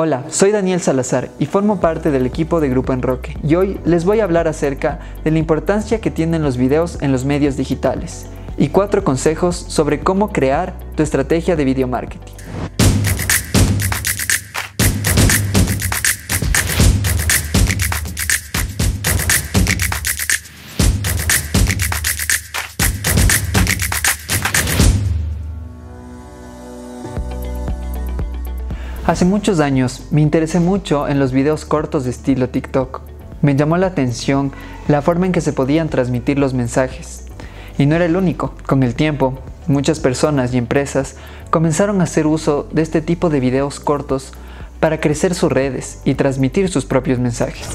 Hola, soy Daniel Salazar y formo parte del equipo de Grupo Enroque y hoy les voy a hablar acerca de la importancia que tienen los videos en los medios digitales y cuatro consejos sobre cómo crear tu estrategia de video marketing. Hace muchos años me interesé mucho en los videos cortos de estilo TikTok. Me llamó la atención la forma en que se podían transmitir los mensajes. Y no era el único. Con el tiempo, muchas personas y empresas comenzaron a hacer uso de este tipo de videos cortos para crecer sus redes y transmitir sus propios mensajes.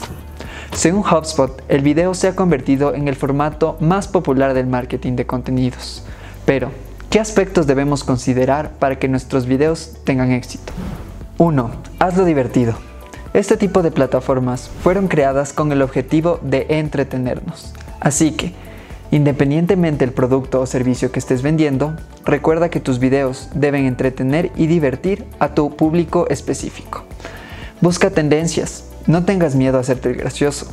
Según HubSpot, el video se ha convertido en el formato más popular del marketing de contenidos. Pero, ¿qué aspectos debemos considerar para que nuestros videos tengan éxito? 1. Hazlo divertido. Este tipo de plataformas fueron creadas con el objetivo de entretenernos. Así que, independientemente del producto o servicio que estés vendiendo, recuerda que tus videos deben entretener y divertir a tu público específico. Busca tendencias, no tengas miedo a hacerte gracioso.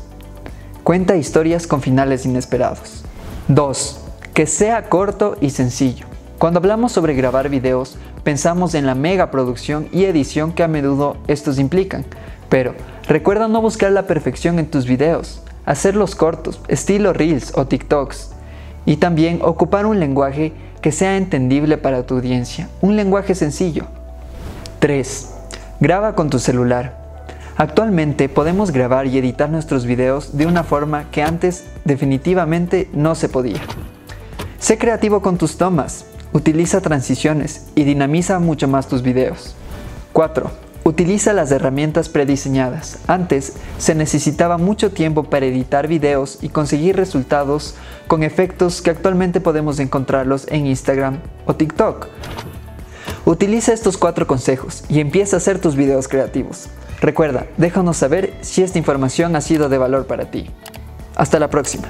Cuenta historias con finales inesperados. 2. Que sea corto y sencillo. Cuando hablamos sobre grabar videos, pensamos en la mega producción y edición que a menudo estos implican. Pero recuerda no buscar la perfección en tus videos, hacerlos cortos, estilo Reels o TikToks. Y también ocupar un lenguaje que sea entendible para tu audiencia, un lenguaje sencillo. 3. Graba con tu celular. Actualmente podemos grabar y editar nuestros videos de una forma que antes definitivamente no se podía. Sé creativo con tus tomas, Utiliza transiciones y dinamiza mucho más tus videos. 4. Utiliza las herramientas prediseñadas. Antes se necesitaba mucho tiempo para editar videos y conseguir resultados con efectos que actualmente podemos encontrarlos en Instagram o TikTok. Utiliza estos cuatro consejos y empieza a hacer tus videos creativos. Recuerda, déjanos saber si esta información ha sido de valor para ti. Hasta la próxima.